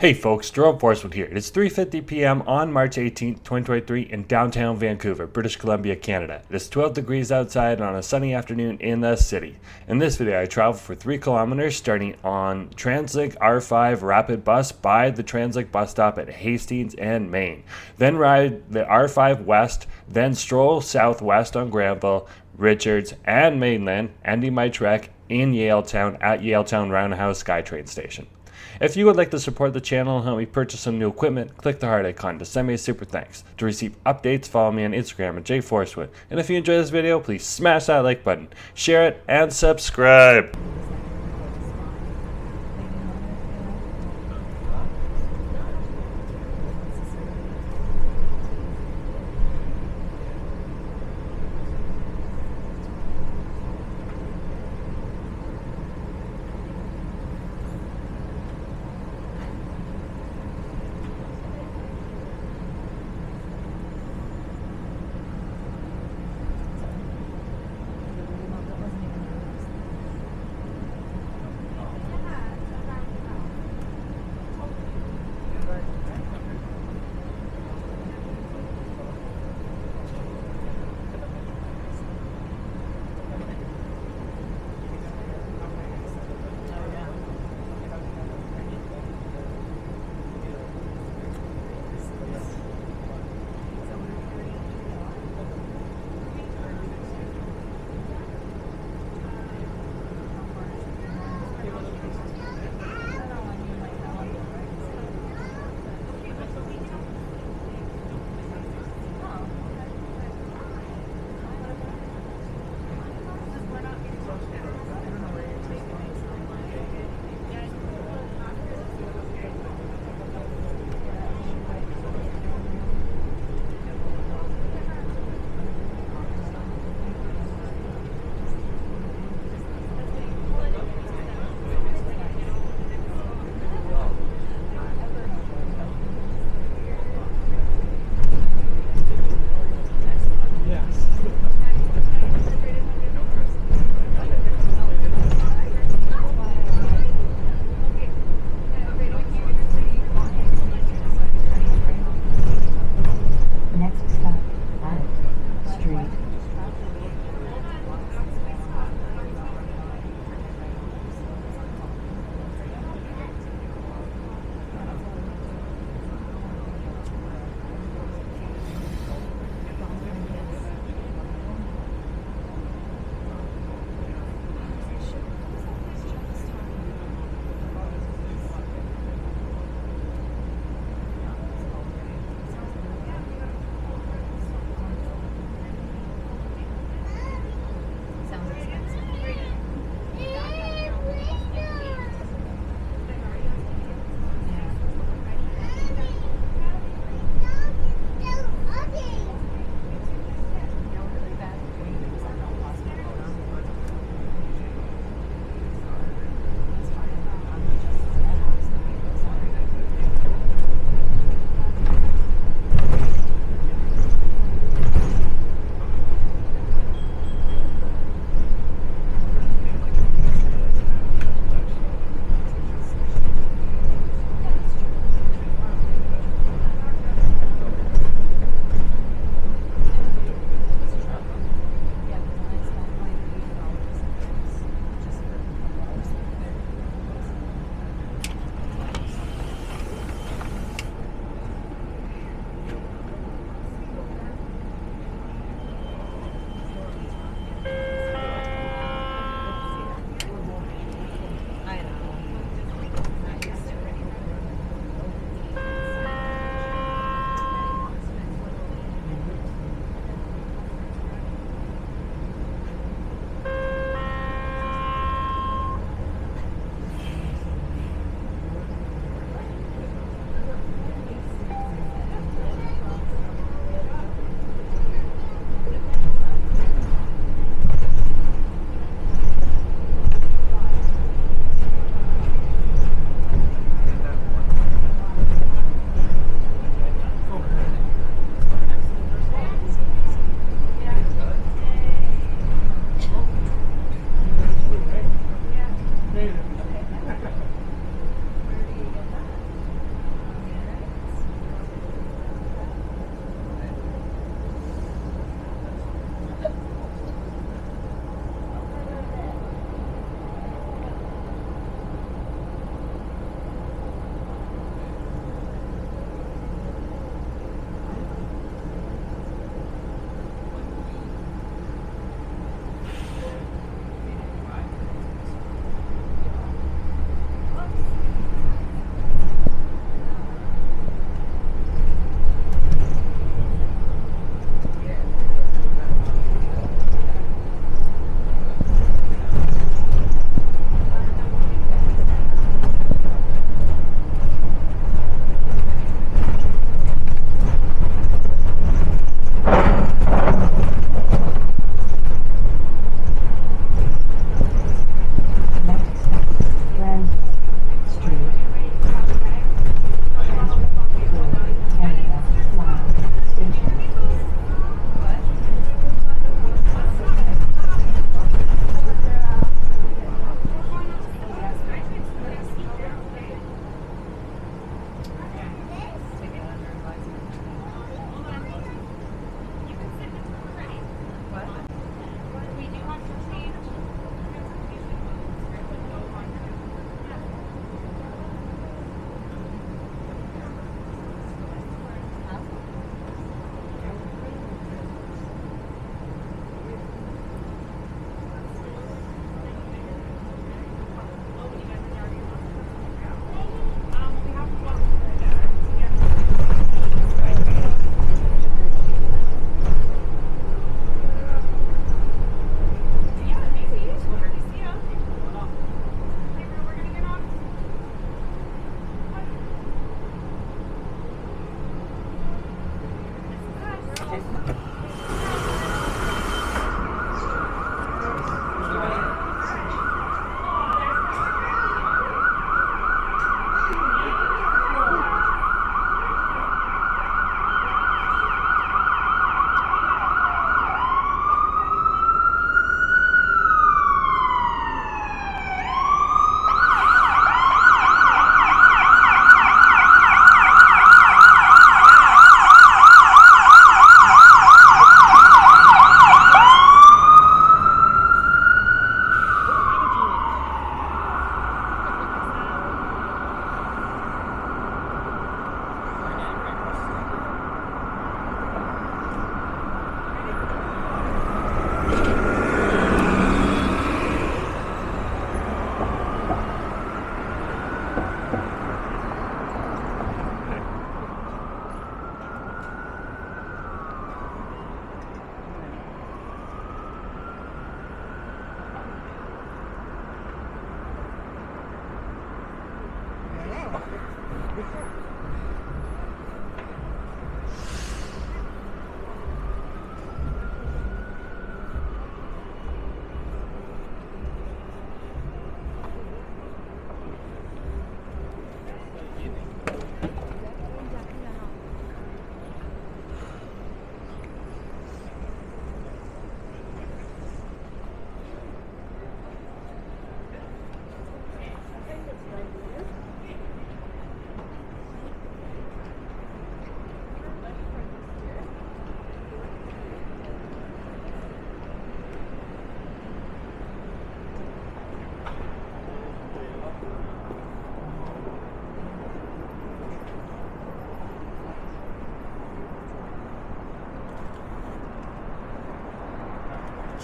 Hey folks, Jerome Forestwood here. It's 3:50 p.m. on March 18, 2023 in downtown Vancouver, British Columbia, Canada. It is 12 degrees outside on a sunny afternoon in the city. In this video, I traveled for 3 kilometers starting on TransLink R5 Rapid Bus by the TransLink bus stop at Hastings and Main. Then ride the R5 West, then stroll southwest on Granville, Richards, and Mainland, ending my trek in Yaletown at Yaletown Roundhouse SkyTrain Station. If you would like to support the channel and help me purchase some new equipment, click the heart icon to send me a super thanks. To receive updates, follow me on Instagram at jforestwood. And if you enjoy this video, please smash that like button, share it, and subscribe.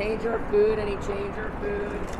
Change our food, any change our food?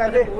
干杯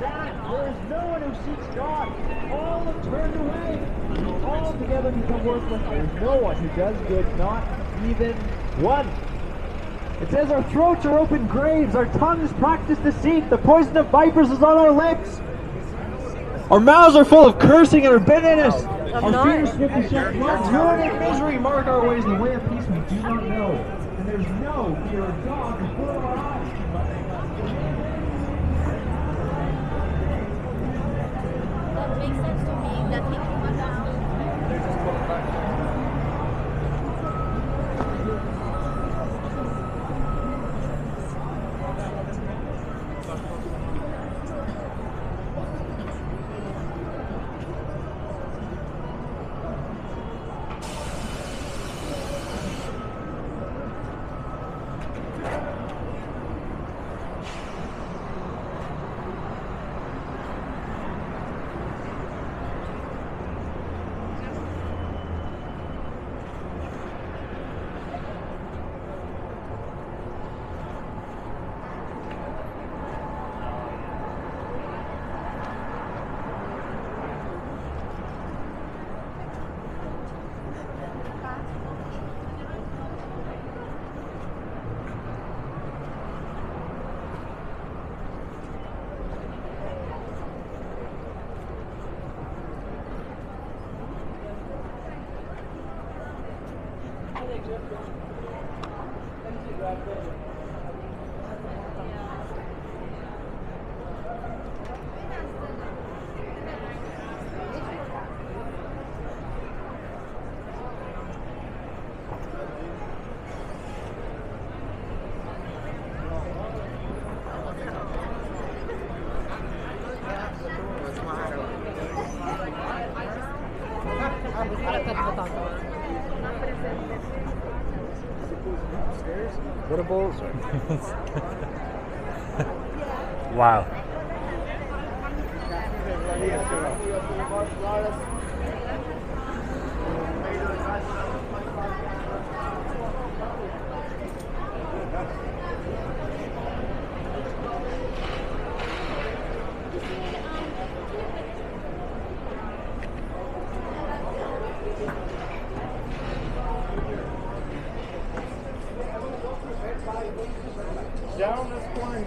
There is no one who seeks God. All have turned away. All together become worthless. There is no one who does good, not even one. It says our throats are open graves, our tongues practice deceit, the poison of vipers is on our lips. Our mouths are full of cursing and our bitterness. Our not. feet are swiftly shed blood. Ruin and misery mark our ways. The way of peace we do not know. And there's no fear of God before our makes sense What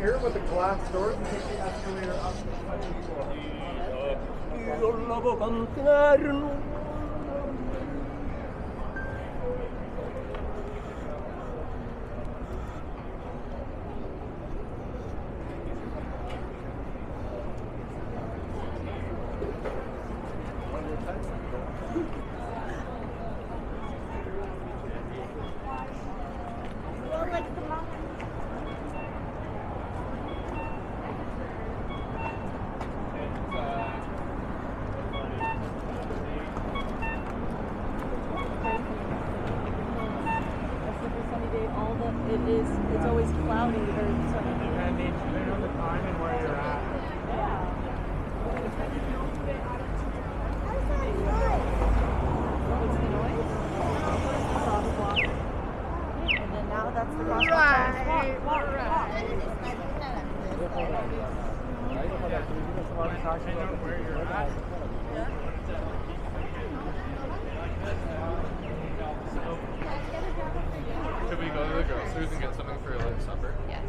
here with the glass doors and take the escalator up. fingers. Could we go to the groceries and get something for like supper? Yes.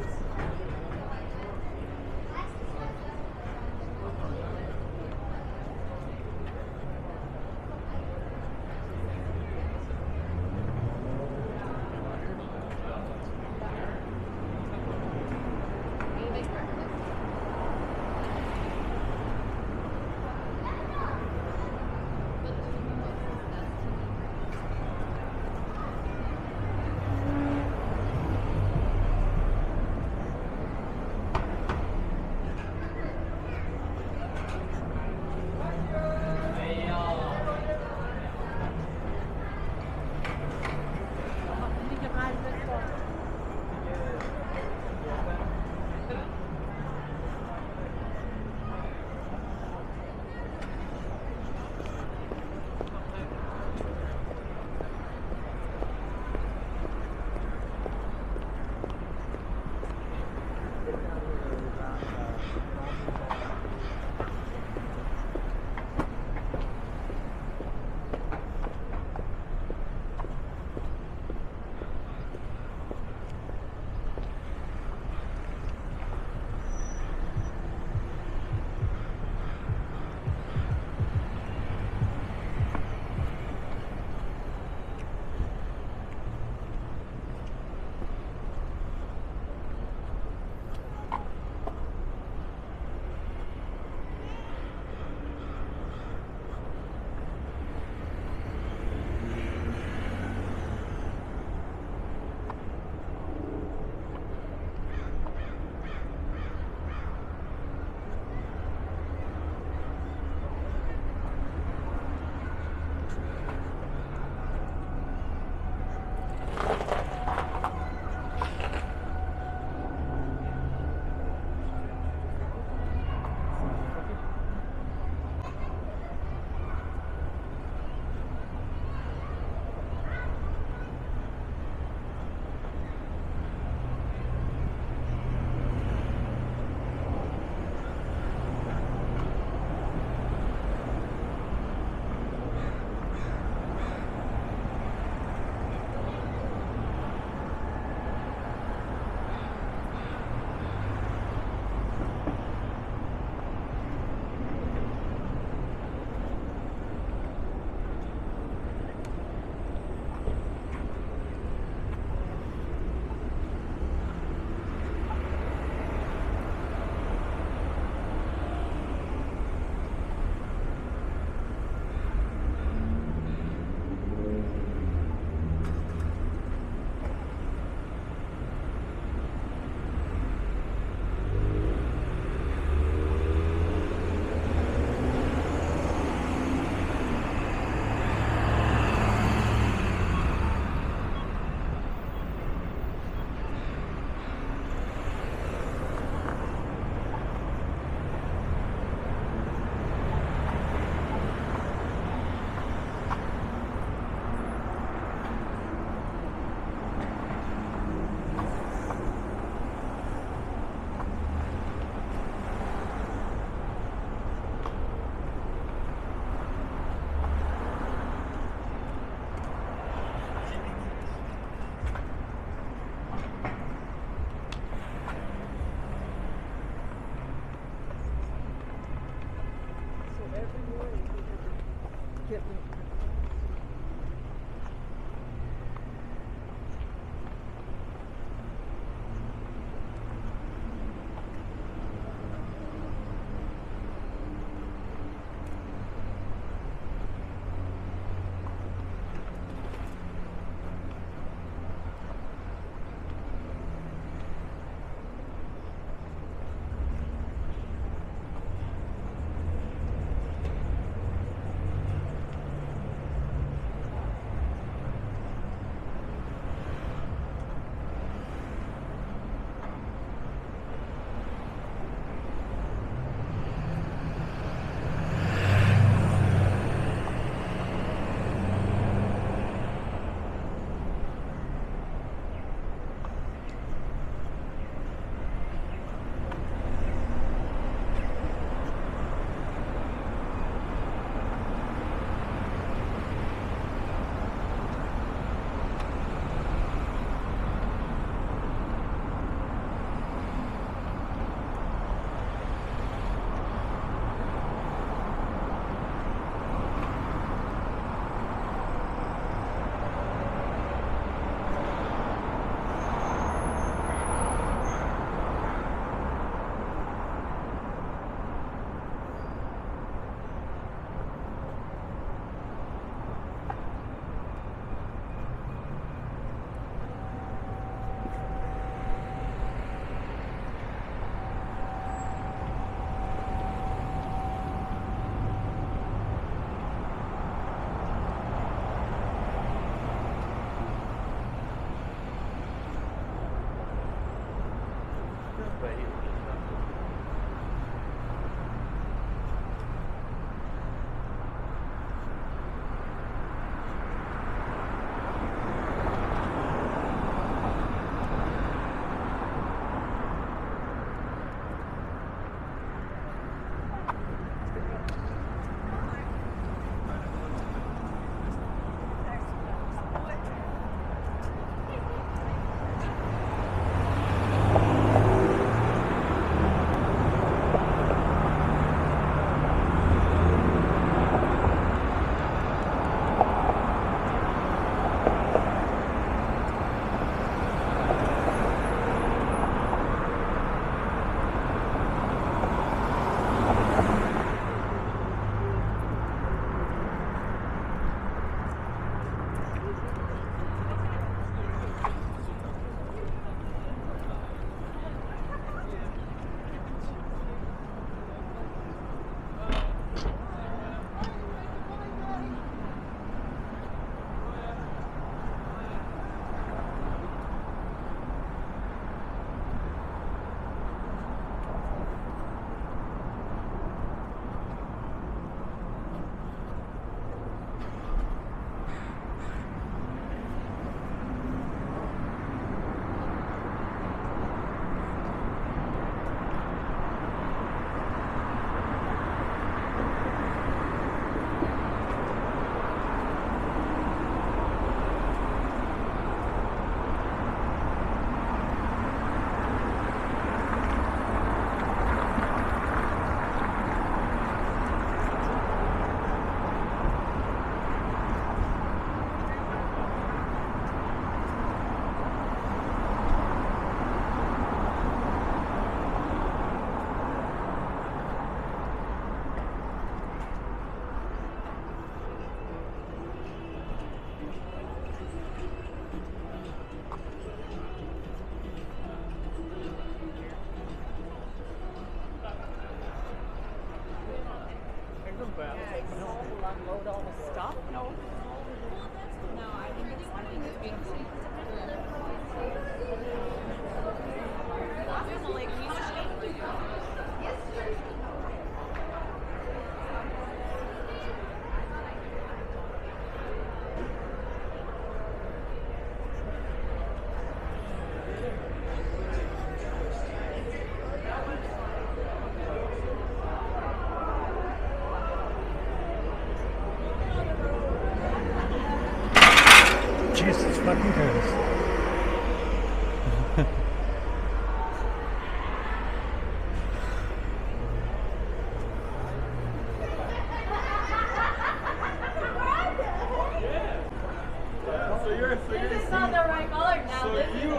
So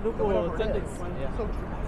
That's